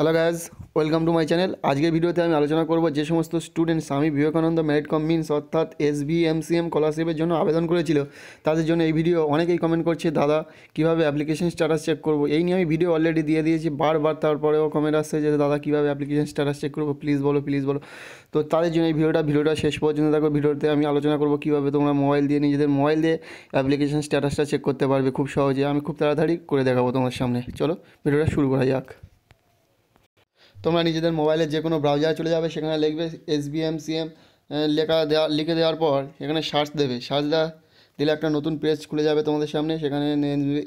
Hello guys welcome to my channel আজকের ভিডিওতে আমি আলোচনা করব যে সমস্ত student Swami Vivekananda merit cum means অর্থাৎ S B M C M স্কলারশিপের জন্য আবেদন করেছিল, তাদের জন্য এই ভিডিও অনেকেই কমেন্ট করছে, দাদা, কীভাবে অ্যাপ্লিকেশন স্ট্যাটাস চেক করব? এই নিয়ে আমি ভিডিও অলরেডি দিয়ে দিয়েছি, বারবার তারপরেও কমেন্ট আসছে যে, দাদা, কীভাবে অ্যাপ্লিকেশন স্ট্যাটাস চেক করব? প্লিজ বলো প্লিজ বলো। তো তাদের জন্য এই ভিডিওটা ভিডিওটা শেষ পর্যন্ত দেখো। ভিডিওতে আমি আলোচনা করব কীভাবে তোমরা মোবাইল দিয়ে, নিজেদের মোবাইল দিয়ে অ্যাপ্লিকেশন স্ট্যাটাসটা চেক করতে পারবে। খুব সহজে, আমি খুব তাড়াতাড়ি করে দেখাবো তোমার সামনে। চলো ভিডিওটা শুরু করা যাক। তোমরা নিজেদের মোবাইলে যে কোনো ব্রাউজারে চলে যাবে, সেখানে লিখবে S B M C M লেখা দেওয়া লিখে দেওয়ার পর এখানে সার্চ দেবে। সার্চ দেওয়া দিলে একটা নতুন পেজ খুলে যাবে তোমাদের সামনে। সেখানে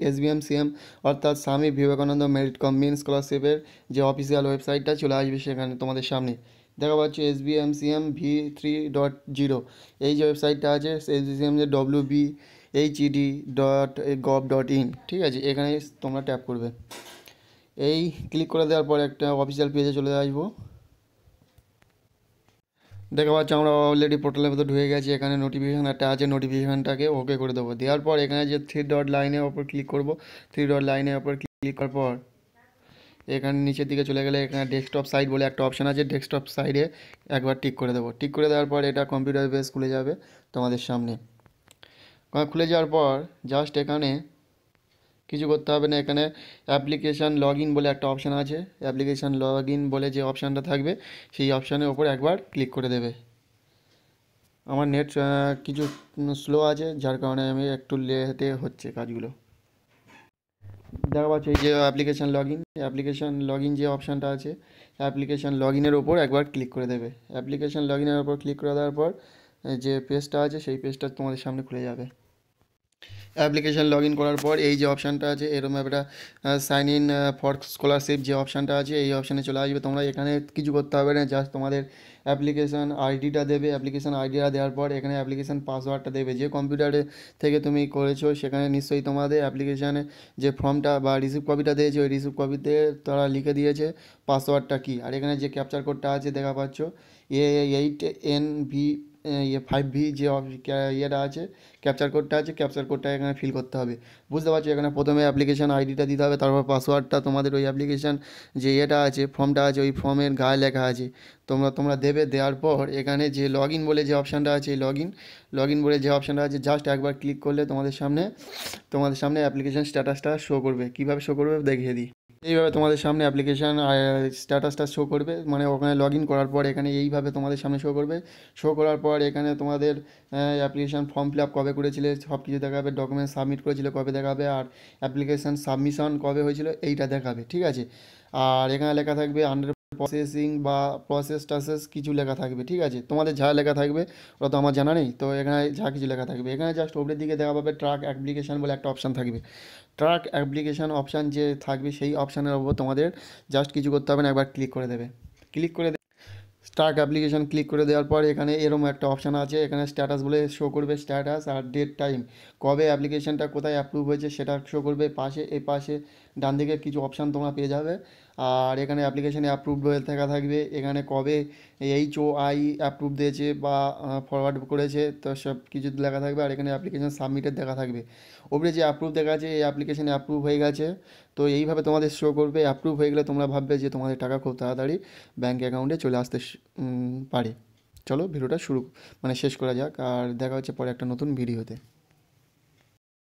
S B M C M অর্থাৎ স্বামী বিবেকানন্দ মেরিট কম মিন স্কলারশিপের যে অফিসিয়াল ওয়েবসাইটটা চলে আসবে সেখানে তোমাদের সামনে। দেখা পাচ্ছে S B M C M V three dot zero এই যে ওয়েবসাইটটা আছে এস বি সি এম যে W B H E D dot gov dot in ঠিক আছে, এখানে তোমরা ট্যাপ করবে। এই ক্লিক করে দেওয়ার পর একটা অফিসিয়াল পেজে চলে আসব। দেখা পাচ্ছি আমরা অলরেডি পোর্টালের মধ্যে ঢুকে গেছি, এখানে নোটিফিকেশান একটা আছে নোটিফিকেশানটাকে ওকে করে দেবো। দেওয়ার পর এখানে যে থ্রি ডট লাইনের ওপর ক্লিক করব থ্রি ডট লাইনের ওপর ক্লিক করার পর এখানে নিচের দিকে চলে গেলে এখানে ডেস্কটপ সাইড বলে একটা অপশান আছে ডেস্কটপ সাইডে একবার টিক করে দেবো। টিক করে দেওয়ার পর এটা কম্পিউটার বেস খুলে যাবে তোমাদের সামনে। খুলে যাওয়ার পর জাস্ট এখানে কিছু করতে হবে না। এখানে অ্যাপ্লিকেশান লগ বলে একটা অপশান আছে। অ্যাপ্লিকেশান লগ বলে যে অপশানটা থাকবে, সেই অপশানের ওপর একবার ক্লিক করে দেবে। আমার নেট কিছু স্লো আছে, যার কারণে আমি একটু লেটে হচ্ছে কাজগুলো। দেখা পাচ্ছি এই যে application log in application log in যে অপশানটা আছে অ্যাপ্লিকেশান লগ ইনের ওপর একবার ক্লিক করে দেবে। অ্যাপ্লিকেশান লগ ইনের ওপর ক্লিক করে দেওয়ার পর, যে পেজটা আছে, সেই পেজটা তোমাদের সামনে খুলে যাবে। অ্যাপ্লিকেশান লগ ইন করার পর এই যে অপশানটা আছে এরকম একটা সাইন ইন ফর স্কলারশিপ যে অপশানটা আছে, এই অপশানে চলে আসবে। তোমরা এখানে কিছু করতে হবে না জাস্ট তোমাদের অ্যাপ্লিকেশান আইডিটা দেবে। অ্যাপ্লিকেশান আইডিটা দেওয়ার পর এখানে অ্যাপ্লিকেশান পাসওয়ার্ডটা দেবে। যে কম্পিউটারে থেকে তুমি করেছ, সেখানে নিশ্চয়ই তোমাদের অ্যাপ্লিকেশানে যে ফর্মটা বা রিসিভ কপিটা দিয়েছে, ওই রিসিভ কপিতে তারা লিখে দিয়েছে পাসওয়ার্ডটা কী। আর এখানে যে ক্যাপচার কোডটা আছে, দেখা পাচ্ছ A eight N V five V যে ইয়েটা আছে ক্যাপচার কোডটা আছে ক্যাপচার কোডটা এখানে ফিল করতে হবে। বুঝতে পারছ? এখানে প্রথমে অ্যাপ্লিকেশান আইডিটা দিতে হবে, তারপর পাসওয়ার্ডটা তোমাদের ওই অ্যাপ্লিকেশান যে ইয়েটা আছে ফর্মটা আছে, ওই ফর্মের গায়ে লেখা আছে। তোমরা তোমরা দেবে, দেওয়ার পর এখানে যে লগ ইন বলে যে অপশানটা আছে লগ ইন লগ ইন বলে যে অপশানটা আছে জাস্ট একবার ক্লিক করলে তোমাদের সামনে তোমাদের সামনে অ্যাপ্লিকেশান স্ট্যাটাসটা শো করবে। কীভাবে শো করবে দেখিয়ে দিই। এইভাবে তোমাদের সামনে অ্যাপ্লিকেশান স্ট্যাটাসটা শো করবে। মানে ওখানে লগ ইন করার পর এখানে এইভাবে তোমাদের সামনে শো করবে। শো করার পর এখানে তোমাদের অ্যাপ্লিকেশান ফর্ম ফিল আপ কবে করেছিলে সব কিছু দেখাবে ডকুমেন্ট সাবমিট করেছিলে, কবে দেখাবে, আর অ্যাপ্লিকেশান সাবমিশন কবে হয়েছিল, এইটা দেখাবে, ঠিক আছে? আর এখানে লেখা থাকবে আন্ডার প্রসেসিং বা প্রসেস টাসেস কিছু লেখা থাকবে, ঠিক আছে? তোমাদের যা লেখা থাকবে, ওটা তো আমার জানা নেই, তো এখানে যা কিছু লেখা থাকবে। এখানে জাস্ট ওপরের দিকে দেখা পাবে ট্রাক অ্যাপ্লিকেশান বলে একটা অপশান থাকবে। ট্রাক অ্যাপ্লিকেশান অপশান যে থাকবে, সেই অপশানের ওপর তোমাদের জাস্ট কিছু করতে হবে না, একবার ক্লিক করে দেবে। ক্লিক করে স্টার্ট অ্যাপ্লিকেশান ক্লিক করে দেওয়ার পর এখানে এরকম একটা অপশান আছে, এখানে স্ট্যাটাস বলে শো করবে স্ট্যাটাস আর ডেট টাইম কবে অ্যাপ্লিকেশানটা কোথায় অ্যাপ্রুভ হয়েছে সেটা শো করবে, পাশে, এ পাশে ডান দিকে কিছু অপশান তোমরা পেয়ে যাবে। আর এখানে অ্যাপ্লিকেশানে অ্যাপ্রুভ হয়ে থাকা থাকবে। এখানে কবে এইচ ও আই অ্যাপ্রুভ দিয়েছে বা ফরওয়ার্ড করেছে, তো সব কিছু লেখা থাকবে। আর এখানে অ্যাপ্লিকেশান সাবমিটেড দেখা থাকবে। ওপরে যে অ্যাপ্রুভ দেখা আছে এই অ্যাপ্লিকেশানে অ্যাপ্রুভ হয়ে গেছে। তো এইভাবে তোমাদের শো করবে। অ্যাপ্রুভ হয়ে গেলে তোমরা ভাববে যে তোমাদের টাকা খুব তাড়াতাড়ি ব্যাঙ্ক অ্যাকাউন্টে চলে আসতে পারে। চলো ভিডিওটা শুরু মানে শেষ করা যাক। আর দেখা হচ্ছে পরে একটা নতুন ভিডিওতে।